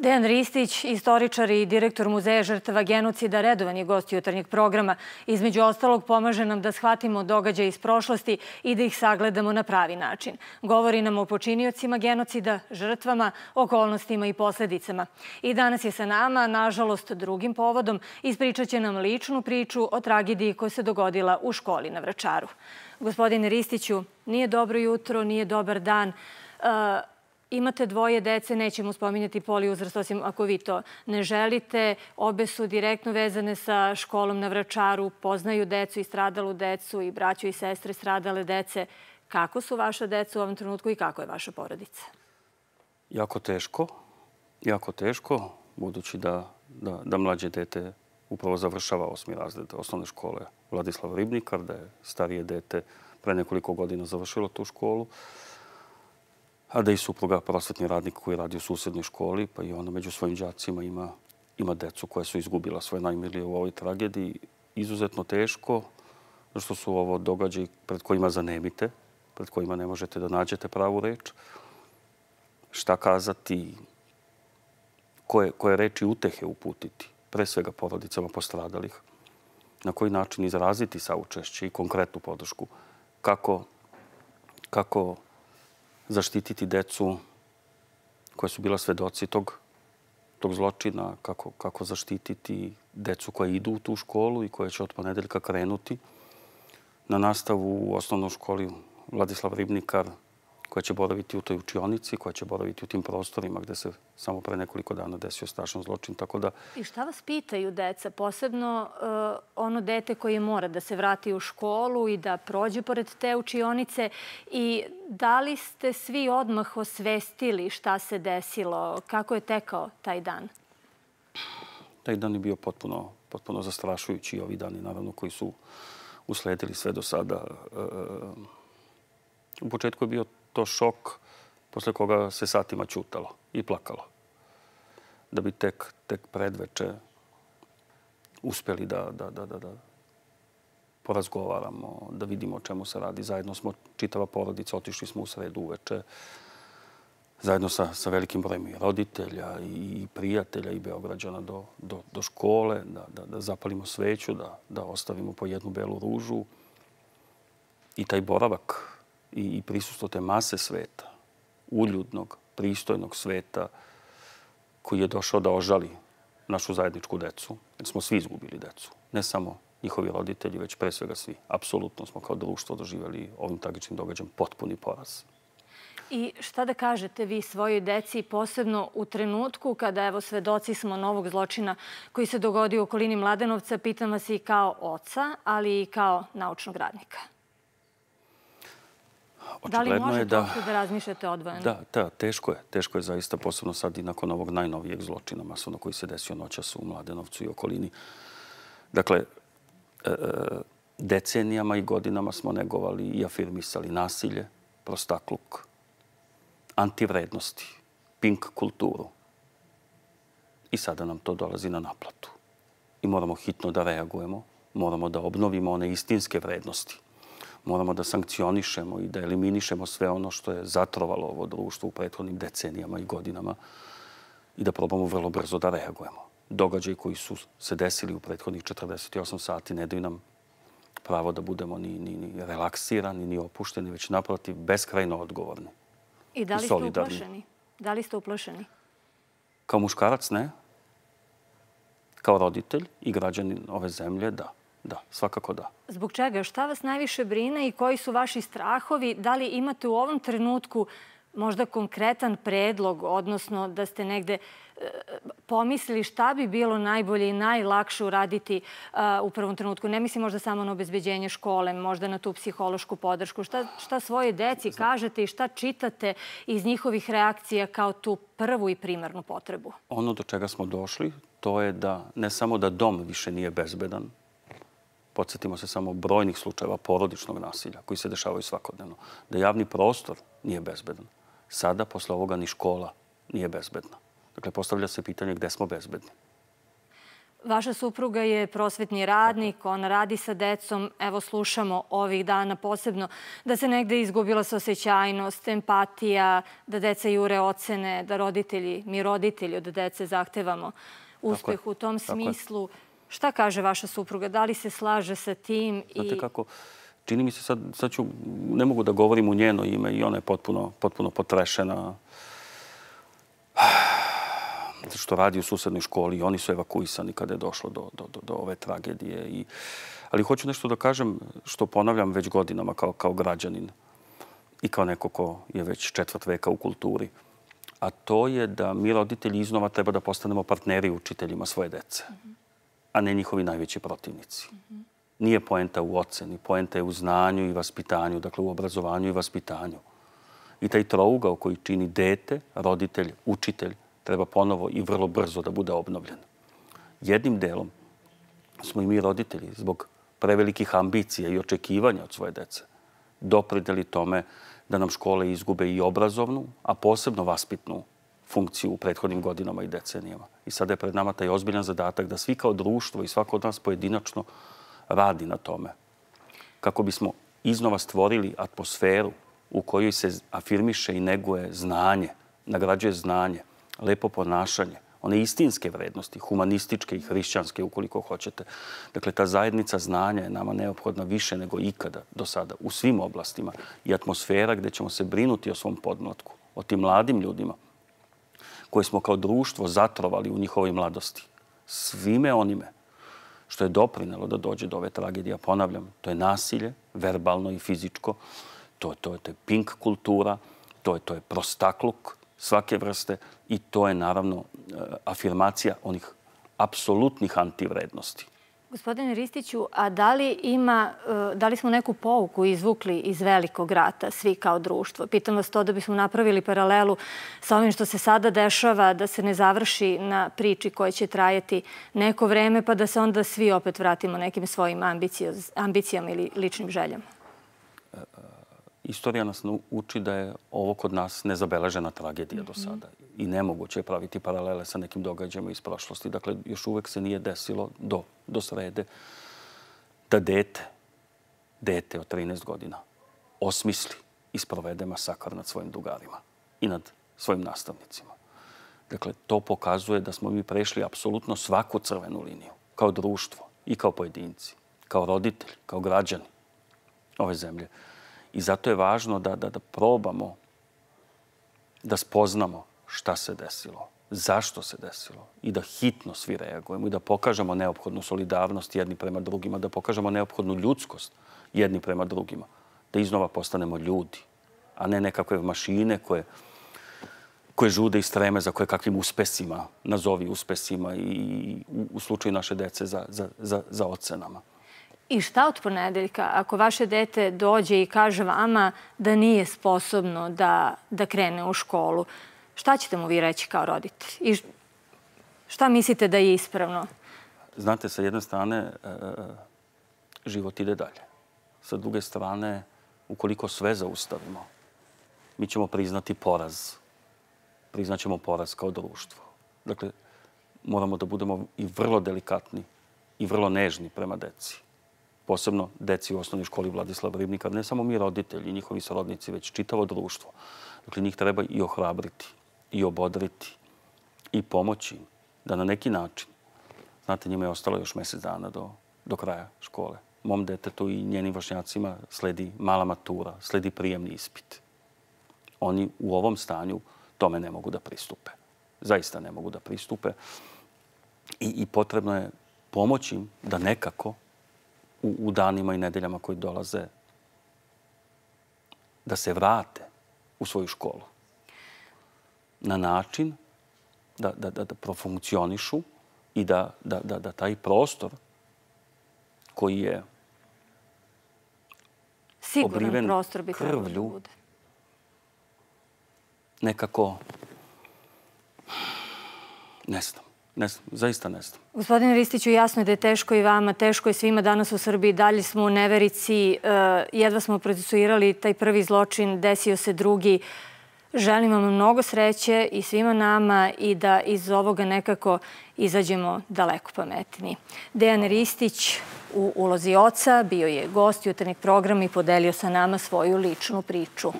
Dejan Ristić, istoričar i direktor Muzeja žrtava genocida, redovan je gost jutarnjeg programa. Između ostalog pomaže nam da shvatimo događaje iz prošlosti i da ih sagledamo na pravi način. Govori nam o počiniocima genocida, žrtvama, okolnostima i posledicama. I danas je sa nama, nažalost drugim povodom, ispričat će nam ličnu priču o tragediji koja se dogodila u školi na Vračaru. Gospodine Ristiću, nije dobro jutro, nije dobar dan. Imate dvoje dece, nećemo spominjati poli uzrast, osim ako vi to ne želite. Obe su direktno vezane sa školom na Vračaru, poznaju decu i stradalu decu i braću i sestre stradale dece. Kako su vaša deca u ovom trenutku i kako je vaša porodica? Jako teško, jako teško, budući da, da, da mlađe dete upravo završava osmi razred osnovne škole Vladislav Ribnikar, da je starije dete pre nekoliko godina završilo tu školu a da i supruga prosvetni radnik koji radi u susednoj školi, pa i ona među svojim džacima ima, ima decu koje su izgubila svoje najmilije u ovoj tragediji. Izuzetno teško, što su ovo događaji pred kojima zanemite, pred kojima ne možete da nađete pravu reč. Šta kazati, koje, koje reči utehe uputiti, pre svega porodicama postradalih, na koji način izraziti saučešće i konkretnu podršku, kako, kako zaštititi decu koja su bila svedoci tog, tog zločina, kako, kako zaštititi decu koja idu u tu školu i koja će od ponedeljka krenuti na nastavu u osnovnoj školi Vladislav Ribnikar, koja će boraviti u toj učionici, koja će boraviti u tim prostorima gde se samo pre nekoliko dana desio strašan zločin. Tako da... I šta vas pitaju deca? Posebno uh, ono dete koje mora da se vrati u školu i da prođe pored te učionice i da li ste svi odmah osvestili šta se desilo? Kako je tekao taj dan? Taj dan je bio potpuno, potpuno zastrašujući i ovi dani, naravno, koji su usledili sve do sada. Uh, u početku je bio to šok posle koga se satima čutalo i plakalo. Da bi tek, tek predveče uspeli da, da, da, da, da porazgovaramo, da vidimo o čemu se radi. Zajedno smo, čitava porodica, otišli smo u sredu uveče, zajedno sa, sa velikim brojem i roditelja i prijatelja i beograđana do, do, do škole, da, da, da zapalimo sveću, da, da ostavimo po jednu belu ružu. I taj boravak i, prisustvo te mase sveta, uljudnog, pristojnog sveta koji je došao da ožali našu zajedničku decu, jer smo svi izgubili decu. Ne samo njihovi roditelji, već pre svega svi. Apsolutno smo kao društvo doživjeli ovim tragičnim događajem potpuni poraz. I šta da kažete vi svojoj deci, posebno u trenutku kada, evo, svedoci smo novog zločina koji se dogodio u okolini Mladenovca, pitam vas i kao oca, ali i kao naučnog radnika. Da li možete da, da razmišljate odvojeno? Da, da, teško je. Teško je zaista, posebno sad i nakon ovog najnovijeg zločina masovno koji se desio noćas u Mladenovcu i okolini. Dakle, e, decenijama i godinama smo negovali i afirmisali nasilje, prostakluk, antivrednosti, pink kulturu. I sada nam to dolazi na naplatu. I moramo hitno da reagujemo, moramo da obnovimo one istinske vrednosti moramo da sankcionišemo i da eliminišemo sve ono što je zatrovalo ovo društvo u prethodnim decenijama i godinama i da probamo vrlo brzo da reagujemo. Događaj koji su se desili u prethodnih 48 sati ne daju nam pravo da budemo ni, ni, ni relaksirani, ni opušteni, već naprotiv beskrajno odgovorni. I da li ste uplašeni? Da li ste uplašeni? Kao muškarac ne. Kao roditelj i građanin ove zemlje da. Da, svakako da. Zbog čega? Šta vas najviše brine i koji su vaši strahovi? Da li imate u ovom trenutku možda konkretan predlog, odnosno da ste negde e, pomislili šta bi bilo najbolje i najlakše uraditi uh, u prvom trenutku. Ne mislim možda samo na obezbeđenje škole, možda na tu psihološku podršku. Šta, šta svoje deci kažete i šta čitate iz njihovih reakcija kao tu prvu i primarnu potrebu? Ono do čega smo došli, to je da ne samo da dom više nije bezbedan, podsjetimo se samo brojnih slučajeva porodičnog nasilja koji se dešavaju svakodnevno, da javni prostor nije bezbedan. Sada, posle ovoga, ni škola nije bezbedna. Dakle, postavlja se pitanje gde smo bezbedni. Vaša supruga je prosvetni radnik, ona radi sa decom. Evo slušamo ovih dana posebno da se negde izgubila saosećajnost, empatija, da deca jure ocene, da roditelji, mi roditelji od dece zahtevamo uspeh u tom smislu. Šta kaže vaša supruga? Da li se slaže sa tim? Znate kako, čini mi se sad, sad ću, ne mogu da govorim u njeno ime i ona je potpuno, potpuno potrešena što radi u susednoj školi i oni su evakuisani kada je došlo do, do, do, do ove tragedije. I, ali hoću nešto da kažem što ponavljam već godinama kao, kao građanin i kao neko ko je već četvrt veka u kulturi. A to je da mi roditelji iznova treba da postanemo partneri učiteljima svoje dece, a ne njihovi najveći protivnici. Nije poenta u oceni, poenta je u znanju i vaspitanju, dakle u obrazovanju i vaspitanju. I taj trougao koji čini dete, roditelj, učitelj, treba ponovo i vrlo brzo da bude obnovljen. Jednim delom smo i mi roditelji zbog prevelikih ambicija i očekivanja od svoje dece doprineli tome da nam škole izgube i obrazovnu, a posebno vaspitnu funkciju u prethodnim godinama i decenijama. I sada je pred nama taj ozbiljan zadatak da svi kao društvo i svako od nas pojedinačno radi na tome. Kako bismo iznova stvorili atmosferu u kojoj se afirmiše i neguje znanje, nagrađuje znanje, lepo ponašanje, one istinske vrednosti, humanističke i hrišćanske, ukoliko hoćete. Dakle, ta zajednica znanja je nama neophodna više nego ikada do sada, u svim oblastima. I atmosfera gde ćemo se brinuti o svom podmlatku, o tim mladim ljudima koje smo kao društvo zatrovali u njihovoj mladosti. Svime onime što je doprinelo da dođe do ove tragedije. Ponavljam, to je nasilje, verbalno i fizičko, to, to, to je pink kultura, to je, to je prostakluk, svake vrste i to je naravno e, afirmacija onih apsolutnih antivrednosti. Gospodine Ristiću, a da li, ima, e, da li smo neku pouku izvukli iz velikog rata, svi kao društvo? Pitam vas to da bismo napravili paralelu sa ovim što se sada dešava, da se ne završi na priči koja će trajati neko vreme, pa da se onda svi opet vratimo nekim svojim ambicijama ili ličnim željama. Istorija nas uči da je ovo kod nas nezabeležena tragedija do mhm. sada i nemoguće je praviti paralele sa nekim događajima iz prošlosti. Dakle, još uvek se nije desilo do, do srede da dete, dete od 13 godina, osmisli i sprovede masakar nad svojim drugarima i nad svojim nastavnicima. Dakle, to pokazuje da smo mi prešli apsolutno svaku crvenu liniju kao društvo i kao pojedinci, kao roditelji, kao građani ove zemlje. I zato je važno da, da, da probamo da spoznamo šta se desilo, zašto se desilo i da hitno svi reagujemo i da pokažemo neophodnu solidarnost jedni prema drugima, da pokažemo neophodnu ljudskost jedni prema drugima, da iznova postanemo ljudi, a ne nekakve mašine koje, koje žude i streme za koje kakvim uspesima, nazovi uspesima i u, u slučaju naše dece za, za, za, za ocenama. I šta od ponedeljka ako vaše dete dođe i kaže vama da nije sposobno da, da krene u školu? Šta ćete mu vi reći kao roditelj? I šta mislite da je ispravno? Znate, sa jedne strane, e, život ide dalje. Sa druge strane, ukoliko sve zaustavimo, mi ćemo priznati poraz. Priznaćemo poraz kao društvo. Dakle, moramo da budemo i vrlo delikatni i vrlo nežni prema deci posebno deci u osnovnoj školi Vladislava Ribnika, ne samo mi roditelji, njihovi srodnici, već čitavo društvo. Dakle, njih treba i ohrabriti, i obodriti, i pomoći da na neki način, znate, njima je ostalo još mesec dana do, do kraja škole. Mom detetu i njenim vršnjacima sledi mala matura, sledi prijemni ispit. Oni u ovom stanju tome ne mogu da pristupe. Zaista ne mogu da pristupe. I, i potrebno je pomoći im da nekako u, u danima i nedeljama koji dolaze da se vrate u svoju školu na način da, da, da, da profunkcionišu i da, da, da, da taj prostor koji je Siguran obriven prostor bi krvlju, da bude. nekako ne znam. Ne znam, zaista ne znam. Gospodine Ristiću, jasno je da je teško i vama, teško je svima danas u Srbiji, dalje smo u neverici, e, jedva smo procesuirali taj prvi zločin, desio se drugi. Želim vam mnogo sreće i svima nama i da iz ovoga nekako izađemo daleko pametni. Dejan Ristić u ulozi oca bio je gost jutarnjeg programa i podelio sa nama svoju ličnu priču.